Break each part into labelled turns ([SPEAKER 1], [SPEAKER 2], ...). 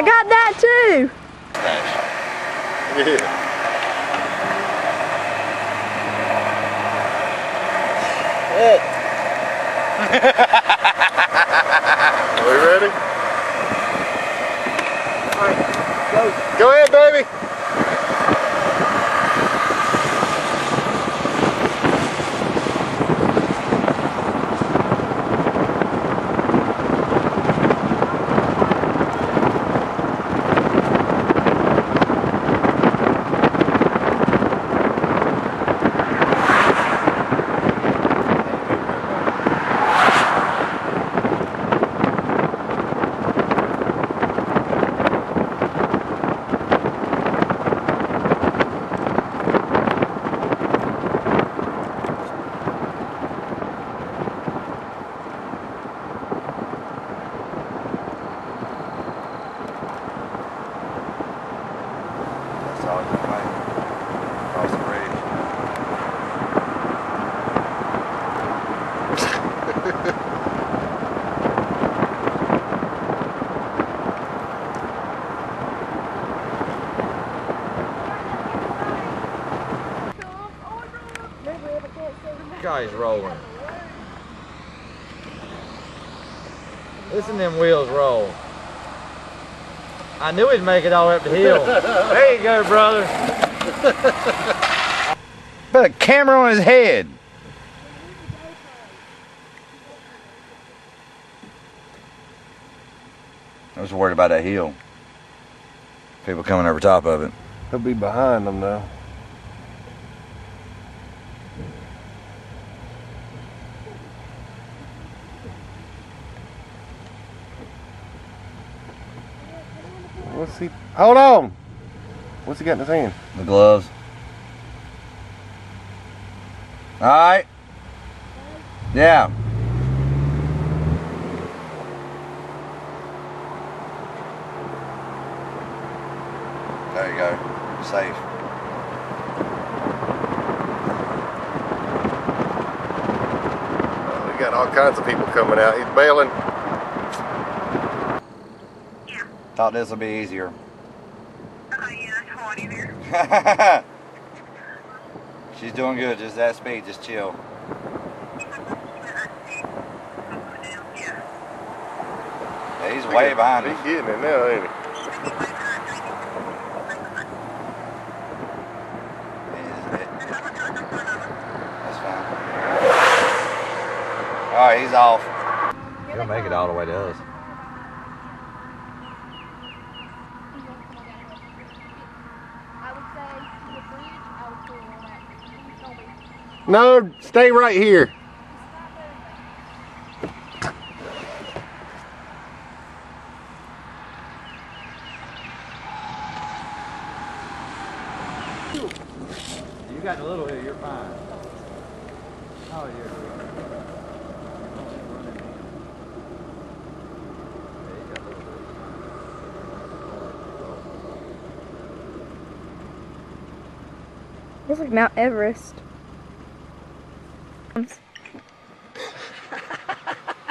[SPEAKER 1] I got that too.
[SPEAKER 2] Yeah. Are we ready? Go ahead, baby.
[SPEAKER 3] That's all good, mate. Cross the bridge. Guy's rolling. Listen to them wheels roll. I knew he'd make it all the way up the hill. there you go, brother. Put a camera on his head. I was worried about that hill. People coming over top of it.
[SPEAKER 2] He'll be behind them now. What's he? Hold on. What's he got in his hand?
[SPEAKER 3] The gloves. All right. Yeah. There you go. Safe.
[SPEAKER 2] Uh, we got all kinds of people coming out. He's bailing.
[SPEAKER 3] Thought this would be easier. She's doing good. Just that speed. Just chill. Yeah, he's way behind
[SPEAKER 2] He's
[SPEAKER 3] us.
[SPEAKER 2] getting it now, ain't he?
[SPEAKER 3] Uh, all right, he's off. He'll make it all the way to us.
[SPEAKER 4] I would say to the bridge, I would pull on that. He's gonna be
[SPEAKER 2] No, stay right here.
[SPEAKER 3] You got a little here, you're fine. Oh, you're.
[SPEAKER 1] Looks like Mount Everest.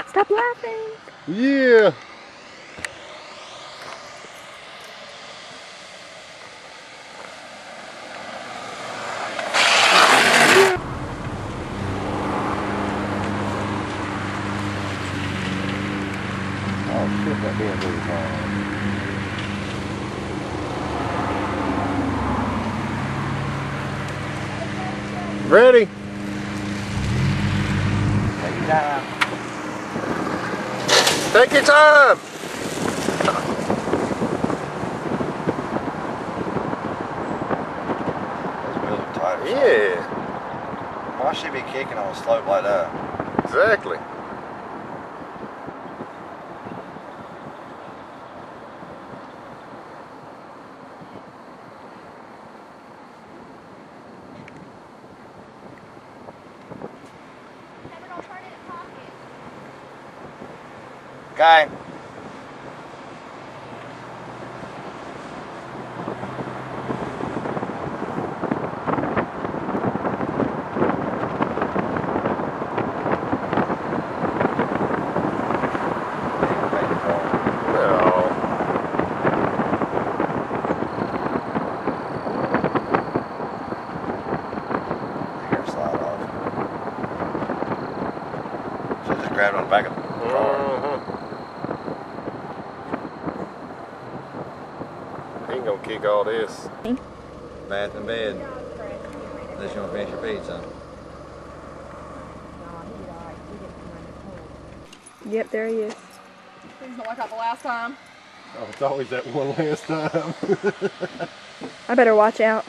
[SPEAKER 1] Stop laughing.
[SPEAKER 2] Yeah. Ready?
[SPEAKER 3] Take your time.
[SPEAKER 2] Take your time.
[SPEAKER 3] Are tight.
[SPEAKER 2] Yeah,
[SPEAKER 3] Why should be kicking on a slope like that?
[SPEAKER 2] exactly.
[SPEAKER 3] Okay.
[SPEAKER 2] No.
[SPEAKER 3] grabbed on the back of the car.
[SPEAKER 2] Uh-huh. He ain't gonna kick all this.
[SPEAKER 3] Bath and bed. Unless you want to finish your pizza.
[SPEAKER 1] Yep, there he is.
[SPEAKER 4] Things not like that the last time.
[SPEAKER 2] Oh, it's always that one last time.
[SPEAKER 1] I better watch out.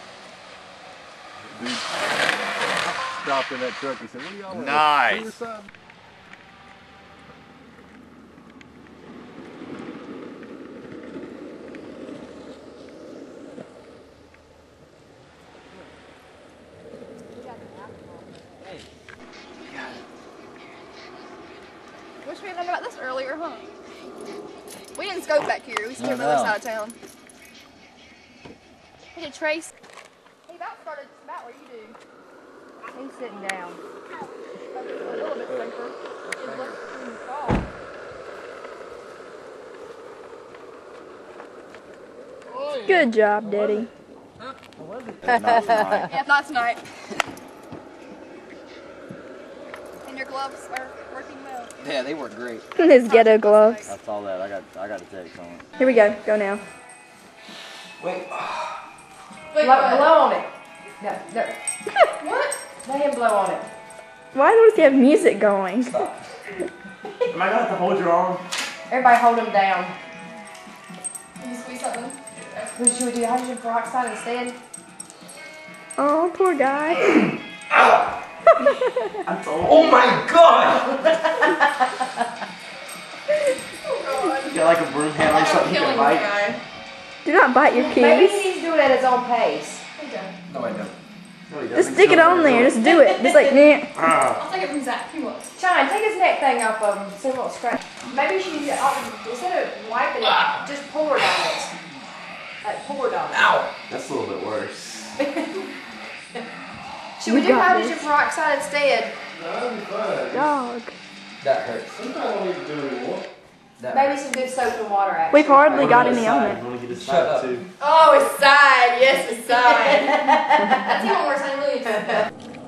[SPEAKER 2] Dude stopped in that truck. He said, "What are y'all?" at?
[SPEAKER 3] Nice.
[SPEAKER 2] Suicide?"
[SPEAKER 4] Wish we had known about this earlier, huh? We didn't back here. We stayed on the other side of town. Hey, did Trace? Hey, about started about what you do.
[SPEAKER 1] He's sitting down.
[SPEAKER 4] A little bit safer. It's less in the fall.
[SPEAKER 1] Good job, Daddy.
[SPEAKER 3] Not tonight.
[SPEAKER 4] Yeah, not tonight. and your gloves are working well.
[SPEAKER 3] Yeah, they work great.
[SPEAKER 1] His ghetto gloves.
[SPEAKER 3] I saw that. I got I got a text on it.
[SPEAKER 1] Here we go. Go now.
[SPEAKER 4] Wait, Wait
[SPEAKER 5] Blow,
[SPEAKER 4] what?
[SPEAKER 5] blow on it. No, no.
[SPEAKER 4] What?
[SPEAKER 5] Let him blow on it.
[SPEAKER 1] Why does he have music going?
[SPEAKER 6] Am I gonna have to hold your arm?
[SPEAKER 5] Everybody hold him down.
[SPEAKER 4] Can you squeeze something?
[SPEAKER 5] What should we do? Hydrogen peroxide instead?
[SPEAKER 1] Oh, poor guy.
[SPEAKER 6] I'm so oh my god! you got like a broom handle or something you can bite?
[SPEAKER 4] guy.
[SPEAKER 1] Do not bite your
[SPEAKER 5] Maybe
[SPEAKER 1] keys.
[SPEAKER 5] he's doing it at his own pace.
[SPEAKER 6] No, I don't. No,
[SPEAKER 1] Just stick it on there. Just do it. Just like, nah.
[SPEAKER 6] Ah.
[SPEAKER 4] I'll take it from Zach. He will.
[SPEAKER 5] Shine, take his neck thing off of him so he won't scratch. Maybe she, uh, instead of wiping it, just pour it on it. Like pour it on it.
[SPEAKER 6] Ow! That's a little bit worse.
[SPEAKER 5] Should we
[SPEAKER 1] You
[SPEAKER 5] do
[SPEAKER 1] got
[SPEAKER 5] hydrogen peroxide instead?
[SPEAKER 1] Dog.
[SPEAKER 6] That hurts. Sometimes I don't need to do anymore. That
[SPEAKER 5] Maybe some good soap and water actually.
[SPEAKER 1] We've hardly got any on it.
[SPEAKER 6] You a
[SPEAKER 3] Shut
[SPEAKER 6] side
[SPEAKER 3] up.
[SPEAKER 6] too?
[SPEAKER 4] Oh, it's side. Yes, it's side. That's even worse than Louis.